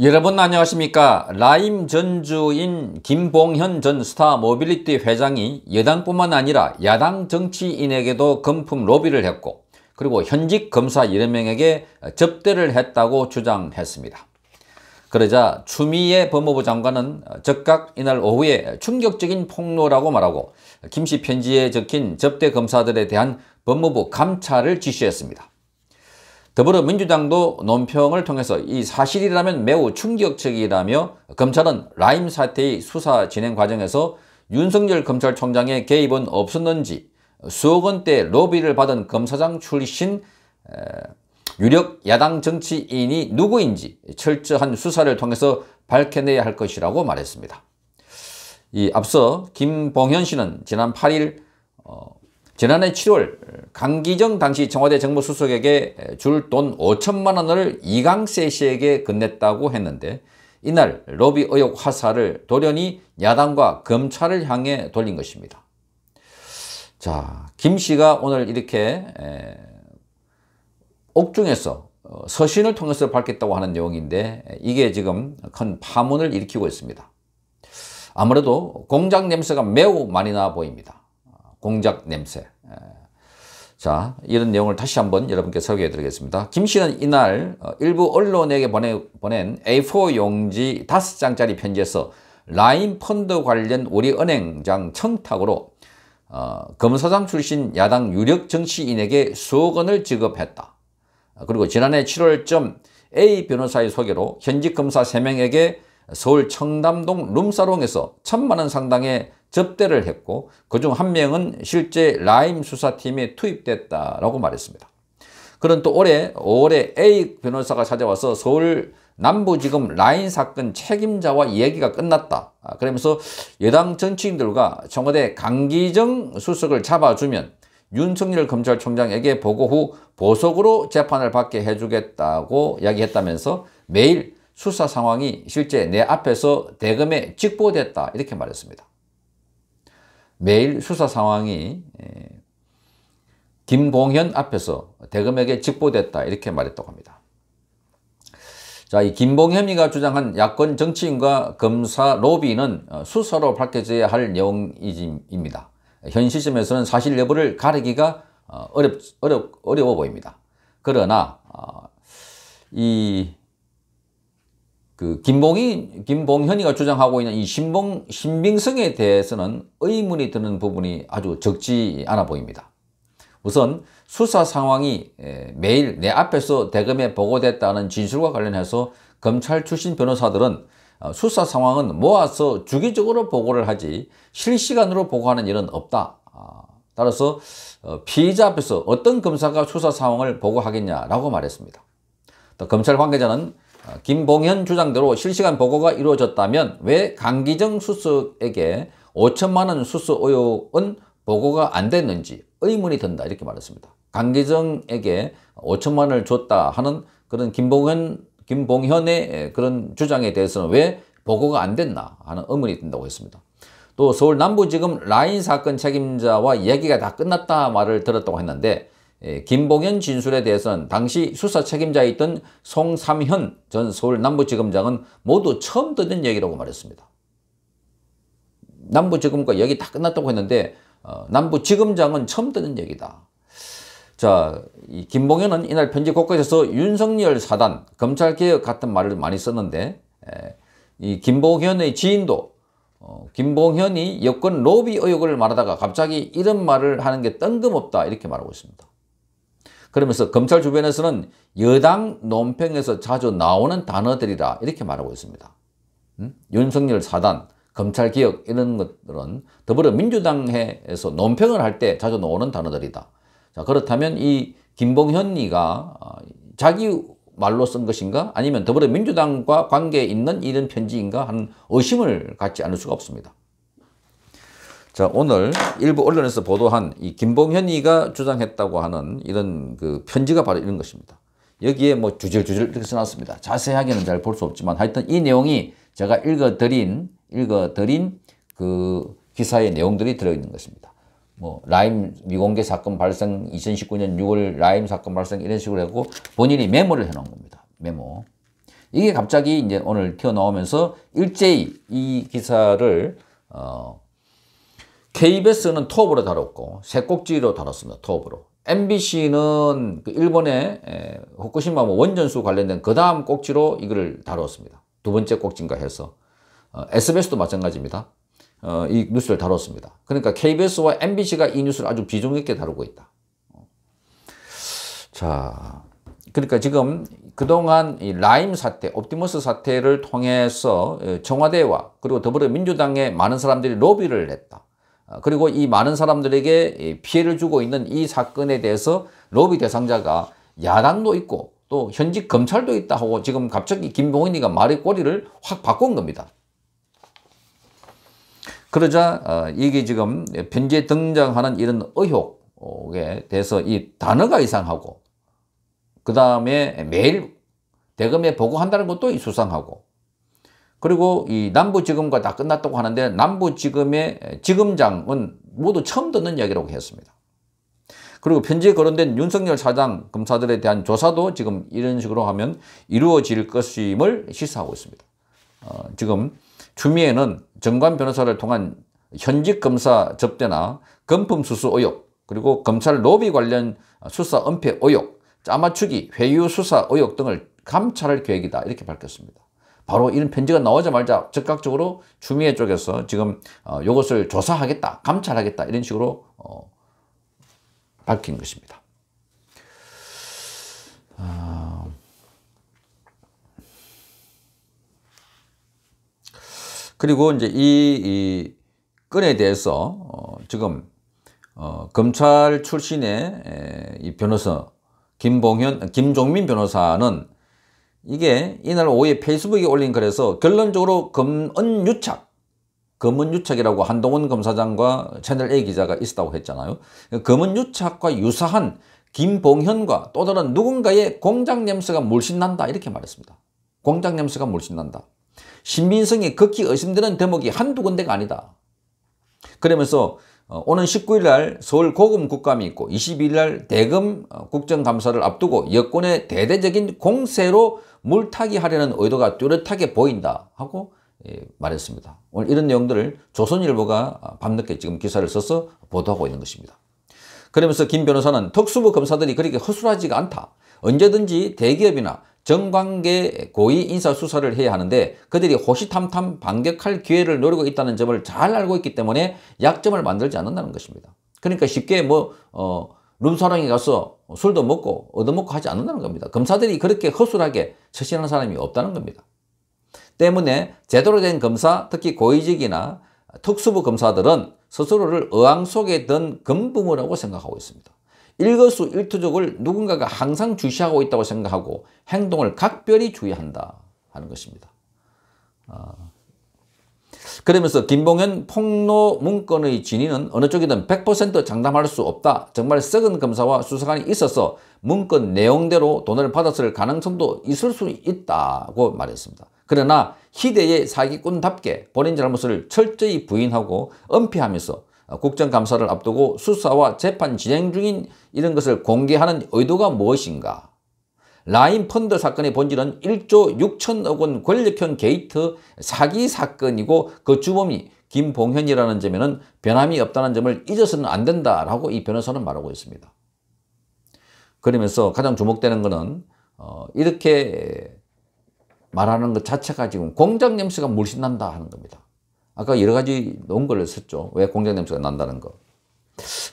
여러분 안녕하십니까 라임 전주인 김봉현 전 스타 모빌리티 회장이 여당뿐만 아니라 야당 정치인에게도 금품 로비를 했고 그리고 현직 검사 여러 명에게 접대를 했다고 주장했습니다. 그러자 추미애 법무부 장관은 즉각 이날 오후에 충격적인 폭로라고 말하고 김 씨 편지에 적힌 접대 검사들에 대한 법무부 감찰을 지시했습니다. 더불어민주당도 논평을 통해서 이 사실이라면 매우 충격적이라며 검찰은 라임 사태의 수사 진행 과정에서 윤석열 검찰총장의 개입은 없었는지 수억 원대 로비를 받은 검사장 출신 유력 야당 정치인이 누구인지 철저한 수사를 통해서 밝혀내야 할 것이라고 말했습니다. 이 앞서 김봉현 씨는 지난 8일 어, 지난해 7월 강기정 당시 청와대 정무수석에게 줄 돈 5천만 원을 이강세 씨에게 건넸다고 했는데 이날 로비 의혹 화살을 돌연히 야당과 검찰을 향해 돌린 것입니다. 자, 김 씨가 오늘 이렇게 옥중에서 어, 서신을 통해서 밝혔다고 하는 내용인데 이게 지금 큰 파문을 일으키고 있습니다. 아무래도 공작 냄새가 매우 많이 나 보입니다. 공작 냄새. 자, 이런 내용을 다시 한번 여러분께 소개해 드리겠습니다. 김 씨는 이날 어, 일부 언론에게 보내, 보낸 A4 용지 5장짜리 편지에서 라인 펀드 관련 우리 은행장 청탁으로 어, 검사장 출신 야당 유력 정치인에게 수억 원을 지급했다. 그리고 지난해 7월쯤 A 변호사의 소개로 현직 검사 3명에게 서울 청담동 룸사롱에서 천만 원 상당의 접대를 했고 그중 한 명은 실제 라임 수사팀에 투입됐다라고 말했습니다. 그런 또 올해 5월에 A 변호사가 찾아와서 서울 남부지검 라인 사건 책임자와 얘기가 끝났다. 아, 그러면서 여당 정치인들과 청와대 강기정 수석을 잡아주면 윤석열 검찰총장에게 보고 후 보석으로 재판을 받게 해주겠다고 이야기했다면서 매일 수사 상황이 실제 내 앞에서 대검에 직보됐다 이렇게 말했습니다. 매일 수사 상황이 김봉현 앞에서 대검에게 직보됐다 이렇게 말했다고 합니다. 자, 이 김봉현이가 주장한 야권 정치인과 검사 로비는 어, 수사로 밝혀져야 할 내용입니다. 현 시점에서는 사실 여부를 가리기가 어, 어렵, 어렵, 어려워 보입니다. 그러나, 어, 이, 그, 김봉희, 김봉현이가 주장하고 있는 이 신봉, 신빙성에 대해서는 의문이 드는 부분이 아주 적지 않아 보입니다. 우선 수사 상황이 매일 내 앞에서 대검에 보고됐다는 진술과 관련해서 검찰 출신 변호사들은 어, 수사 상황은 모아서 주기적으로 보고를 하지 실시간으로 보고하는 일은 없다. 아, 따라서 어, 피의자 앞에서 어떤 검사가 수사 상황을 보고하겠냐라고 말했습니다. 또 검찰 관계자는 어, 김봉현 주장대로 실시간 보고가 이루어졌다면 왜 강기정 수석에게 5천만 원 수수 의혹은 보고가 안 됐는지 의문이 든다 이렇게 말했습니다. 강기정에게 5천만 원을 줬다 하는 그런 김봉현 김봉현의 그런 주장에 대해서는 왜 보고가 안 됐나 하는 의문이 든다고 했습니다. 또 서울 남부지검 라인 사건 책임자와 얘기가 다 끝났다 말을 들었다고 했는데 김봉현 진술에 대해서는 당시 수사 책임자에 있던 송삼현 전 서울 남부지검장은 모두 처음 듣는 얘기라고 말했습니다. 남부지검과 얘기 다 끝났다고 했는데 어, 남부지검장은 처음 듣는 얘기다. 자, 이 김봉현은 이날 편지 곳곳에서 윤석열 사단, 검찰개혁 같은 말을 많이 썼는데, 에, 이 김봉현의 지인도, 어, 김봉현이 여권 로비 의혹을 말하다가 갑자기 이런 말을 하는 게 뜬금없다, 이렇게 말하고 있습니다. 그러면서 검찰 주변에서는 여당 논평에서 자주 나오는 단어들이라 이렇게 말하고 있습니다. 음? 윤석열 사단, 검찰개혁 이런 것들은 더불어민주당에서 논평을 할 때 자주 나오는 단어들이다. 자, 그렇다면 이 김봉현이가 어, 자기 말로 쓴 것인가 아니면 더불어민주당과 관계 있는 이런 편지인가 하는 의심을 갖지 않을 수가 없습니다. 자, 오늘 일부 언론에서 보도한 이 김봉현이가 주장했다고 하는 이런 그 편지가 바로 이런 것입니다. 여기에 뭐 주절주절 이렇게 써놨습니다. 자세하게는 잘 볼 수 없지만 하여튼 이 내용이 제가 읽어드린, 읽어드린 그 기사의 내용들이 들어있는 것입니다. 뭐 라임 미공개 사건 발생 2019년 6월 라임 사건 발생 이런 식으로 하고 본인이 메모를 해놓은 겁니다. 메모. 이게 갑자기 이제 오늘 튀어나오면서 일제히 이 기사를 어, KBS는 톱으로 다뤘고 세 꼭지로 다뤘습니다. 톱으로. MBC는 그 일본의 후쿠시마 뭐 원전수 관련된 그 다음 꼭지로 이걸 다뤘습니다. 두 번째 꼭지인가 해서. 어, SBS도 마찬가지입니다. 어, 이 뉴스를 다뤘습니다. 그러니까 KBS와 MBC가 이 뉴스를 아주 비중 있게 다루고 있다. 자, 그러니까 지금 그동안 이 라임 사태, 옵티머스 사태를 통해서 어, 청와대와 그리고 더불어민주당의 많은 사람들이 로비를 했다. 어, 그리고 이 많은 사람들에게 피해를 주고 있는 이 사건에 대해서 로비 대상자가 야당도 있고 또 현직 검찰도 있다 하고 지금 갑자기 김봉인이가 말의 꼬리를 확 바꾼 겁니다. 그러자 어, 이게 지금 편지에 등장하는 이런 의혹에 대해서 이 단어가 이상하고 그 다음에 매일 대검에 보고한다는 것도 수상하고 그리고 이 남부지검과 다 끝났다고 하는데 남부지검의 지검장은 모두 처음 듣는 이야기라고 했습니다. 그리고 편지에 거론된 윤석열 사장 검사들에 대한 조사도 지금 이런 식으로 하면 이루어질 것임을 시사하고 있습니다. 어, 지금 추미애는 정관 변호사를 통한 현직 검사 접대나 금품 수수 의혹 그리고 검찰 로비 관련 수사 은폐 의혹 짜맞추기 회유 수사 의혹 등을 감찰할 계획이다 이렇게 밝혔습니다. 바로 이런 편지가 나오자마자 즉각적으로 추미애 쪽에서 지금 어, 이것을 조사하겠다 감찰하겠다 이런 식으로 어, 밝힌 것입니다. 그리고 이제 이, 이 건에 대해서 어, 지금 어, 검찰 출신의 에, 이 변호사 김봉현, 김종민 변호사는 이게 이날 오후에 페이스북에 올린 글에서 결론적으로 검언유착, 검언유착이라고 한동훈 검사장과 채널 A 기자가 있었다고 했잖아요. 검언유착과 유사한 김봉현과 또 다른 누군가의 공장 냄새가 물씬 난다 이렇게 말했습니다. 공장 냄새가 물씬 난다. 신빙성이 극히 의심되는 대목이 한두 군데가 아니다. 그러면서 어, 오는 19일 날 서울 고금 국감이 있고 22일 날 대검 어, 국정감사를 앞두고 여권의 대대적인 공세로 물타기 하려는 의도가 뚜렷하게 보인다 하고 예, 말했습니다. 오늘 이런 내용들을 조선일보가 어, 밤늦게 지금 기사를 써서 보도하고 있는 것입니다. 그러면서 김 변호사는 특수부 검사들이 그렇게 허술하지가 않다. 언제든지 대기업이나 정관계 고위 인사 수사를 해야 하는데 그들이 호시탐탐 반격할 기회를 노리고 있다는 점을 잘 알고 있기 때문에 약점을 만들지 않는다는 것입니다. 그러니까 쉽게 뭐, 어, 룸사랑에 가서 술도 먹고 얻어먹고 하지 않는다는 겁니다. 검사들이 그렇게 허술하게 처신하는 사람이 없다는 겁니다. 때문에 제대로 된 검사, 특히 고위직이나 특수부 검사들은 스스로를 어항 속에 든 금붕어라고 생각하고 있습니다. 일거수 일투족을 누군가가 항상 주시하고 있다고 생각하고 행동을 각별히 주의한다 하는 것입니다. 아. 그러면서 김봉현 폭로 문건의 진위는 어느 쪽이든 100% 장담할 수 없다. 정말 썩은 검사와 수사관이 있어서 문건 내용대로 돈을 받았을 가능성도 있을 수 있다고 말했습니다. 그러나 희대의 사기꾼답게 본인 잘못을 철저히 부인하고 은폐하면서 어, 국정감사를 앞두고 수사와 재판 진행 중인 이런 것을 공개하는 의도가 무엇인가? 라임 펀드 사건의 본질은 1조 6천억 원 권력형 게이트 사기 사건이고 그 주범이 김봉현이라는 점에는 변함이 없다는 점을 잊어서는 안 된다라고 이 변호사는 말하고 있습니다. 그러면서 가장 주목되는 것은 어, 이렇게 말하는 것 자체가 지금 공작 냄새가 물씬 난다 하는 겁니다. 아까 여러 가지 논거를 썼죠. 왜 공장 냄새가 난다는 거.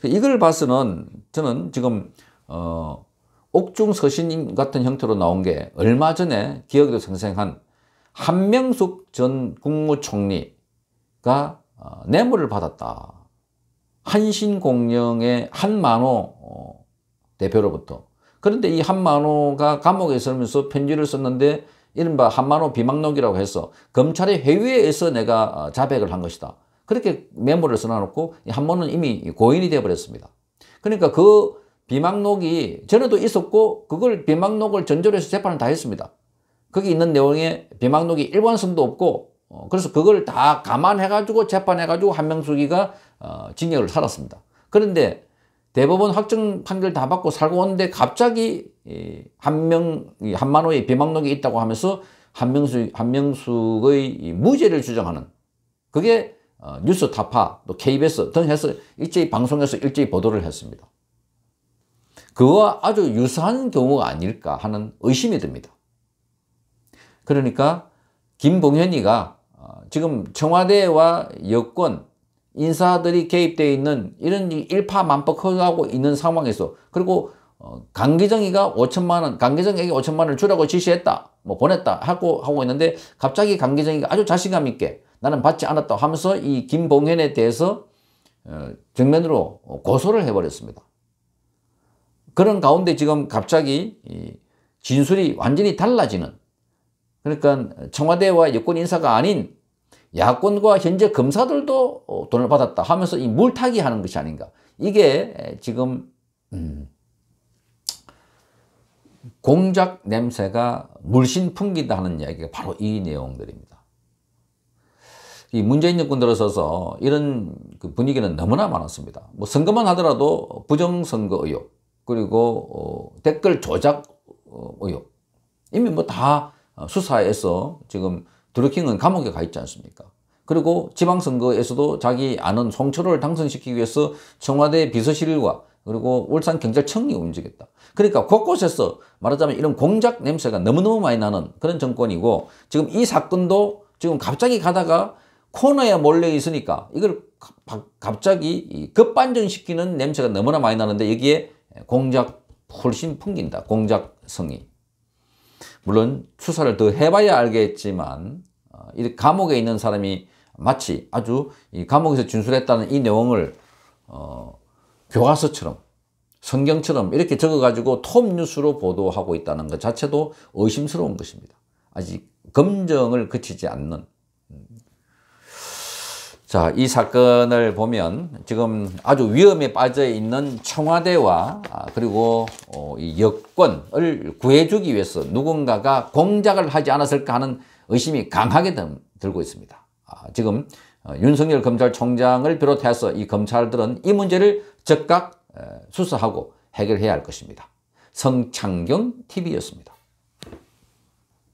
이걸 봐서는 저는 지금 어, 옥중 서신 같은 형태로 나온 게 얼마 전에 기억에도 생생한 한명숙 전 국무총리가 어, 뇌물을 받았다. 한신공영의 한만호 어, 대표로부터. 그런데 이 한만호가 감옥에 있으면서 편지를 썼는데 이른바 한만호 비망록이라고 해서 검찰의 회의에서 내가 어, 자백을 한 것이다. 그렇게 메모를 써놔놓고 한만호는 이미 고인이 되어버렸습니다. 그러니까 그 비망록이 전에도 있었고 그걸 비망록을 전조로 해서 재판을 다 했습니다. 거기 있는 내용에 비망록이 일관성도 없고 어, 그래서 그걸 다 감안해가지고 재판해가지고 한명숙이가 어, 징역을 살았습니다. 그런데 대법원 확정 판결 다 받고 살고 오는데 갑자기 한 명, 한만호의 비망록이 있다고 하면서 한명숙, 한명숙의 무죄를 주장하는 그게 어, 뉴스 타파 또 KBS 등 해서 일제히 방송에서 일제히 보도를 했습니다. 그와 아주 유사한 경우가 아닐까 하는 의심이 듭니다. 그러니까 김봉현이가 어, 지금 청와대와 여권 인사들이 개입되어 있는 이런 일파만파하고 있는 상황에서 그리고 어, 강기정이가 5천만 원, 강기정에게 5천만 원을 주라고 지시했다, 뭐 보냈다 하고 하고 있는데 갑자기 강기정이가 아주 자신감 있게 나는 받지 않았다 하면서 이 김봉현에 대해서 어, 정면으로 고소를 해버렸습니다. 그런 가운데 지금 갑자기 진술이 완전히 달라지는 그러니까 청와대와 여권 인사가 아닌 야권과 현재 검사들도 어, 돈을 받았다 하면서 이 물타기 하는 것이 아닌가. 이게 지금 음 공작 냄새가 물씬 풍긴다 하는 이야기가 바로 이 내용들입니다. 이 문재인 정권 들어서서 이런 그 분위기는 너무나 많았습니다. 뭐 선거만 하더라도 부정선거 의혹, 그리고 어, 댓글 조작 어, 의혹. 이미 뭐 다 수사해서 지금 드루킹은 감옥에 가 있지 않습니까? 그리고 지방선거에서도 자기 아는 송철호를 당선시키기 위해서 청와대 비서실과 그리고 울산경찰청이 움직였다. 그러니까 곳곳에서 말하자면 이런 공작 냄새가 너무너무 많이 나는 그런 정권이고 지금 이 사건도 지금 갑자기 가다가 코너에 몰려 있으니까 이걸 갑자기 급반전시키는 냄새가 너무나 많이 나는데 여기에 공작 훨씬 풍긴다. 공작성이. 물론 수사를 더 해봐야 알겠지만 어, 이 감옥에 있는 사람이 마치 아주 이 감옥에서 진술했다는 이 내용을 어, 교과서처럼 성경처럼 이렇게 적어가지고 톱뉴스로 보도하고 있다는 것 자체도 의심스러운 것입니다. 아직 검증을 거치지 않는. 자, 이 사건을 보면 지금 아주 위험에 빠져 있는 청와대와 아, 그리고 어, 여권을 구해주기 위해서 누군가가 공작을 하지 않았을까 하는 의심이 강하게 들고 있습니다. 아, 지금 어, 윤석열 검찰총장을 비롯해서 이 검찰들은 이 문제를 즉각 수사하고 해결해야 할 것입니다. 성창경 TV였습니다.